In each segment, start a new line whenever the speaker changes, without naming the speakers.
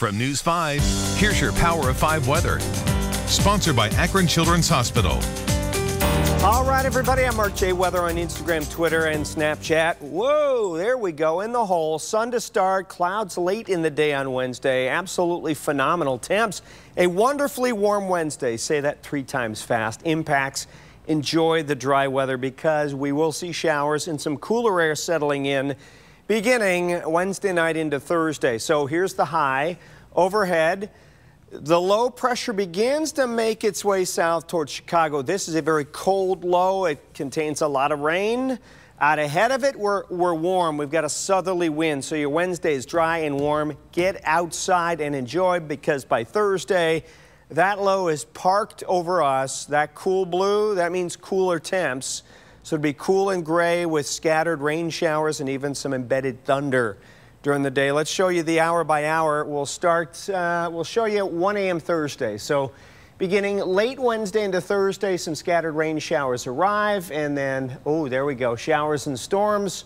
From News 5, here's your Power of 5 weather. Sponsored by Akron Children's Hospital.
All right, everybody, I'm Mark J. Weather on Instagram, Twitter, and Snapchat. Whoa, there we go, in the hole. Sun to start, clouds late in the day on Wednesday. Absolutely phenomenal temps. A wonderfully warm Wednesday. Say that three times fast. Impacts. Enjoy the dry weather because we will see showers and some cooler air settling in beginning Wednesday night into Thursday. So here's the high overhead. The low pressure begins to make its way south towards Chicago. This is a very cold low. It contains a lot of rain. Out ahead of it, we're, we're warm. We've got a southerly wind, so your Wednesday is dry and warm. Get outside and enjoy because by Thursday, that low is parked over us. That cool blue, that means cooler temps. So it'd be cool and gray with scattered rain showers and even some embedded thunder during the day. Let's show you the hour by hour. We'll start, uh, we'll show you 1 a.m. Thursday. So beginning late Wednesday into Thursday, some scattered rain showers arrive. And then, oh, there we go, showers and storms.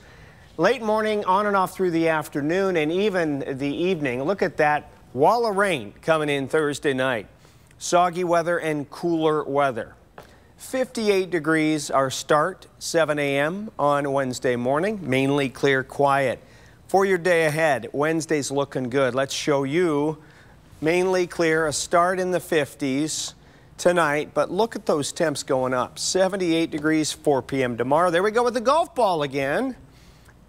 Late morning, on and off through the afternoon and even the evening. Look at that wall of rain coming in Thursday night. Soggy weather and cooler weather. 58 degrees our start, 7 a.m. on Wednesday morning. Mainly clear, quiet. For your day ahead, Wednesday's looking good. Let's show you mainly clear, a start in the 50s tonight, but look at those temps going up. 78 degrees, 4 p.m. tomorrow. There we go with the golf ball again.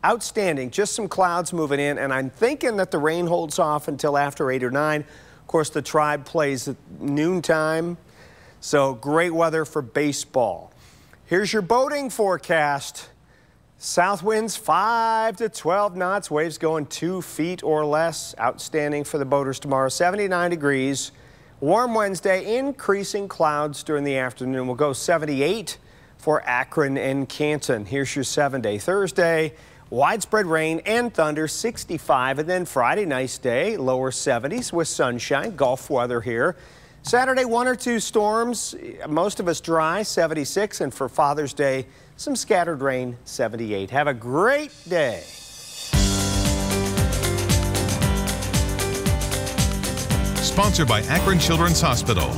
Outstanding. Just some clouds moving in, and I'm thinking that the rain holds off until after 8 or 9. Of course, the tribe plays at noontime, so great weather for baseball. Here's your boating forecast. South winds 5 to 12 knots, waves going 2 feet or less. Outstanding for the boaters tomorrow. 79 degrees. Warm Wednesday, increasing clouds during the afternoon. We'll go 78 for Akron and Canton. Here's your seven day Thursday. Widespread rain and thunder, 65. And then Friday, nice day, lower 70s with sunshine. Golf weather here. Saturday, one or two storms, most of us dry, 76. And for Father's Day, some scattered rain, 78. Have a great day.
Sponsored by Akron Children's Hospital.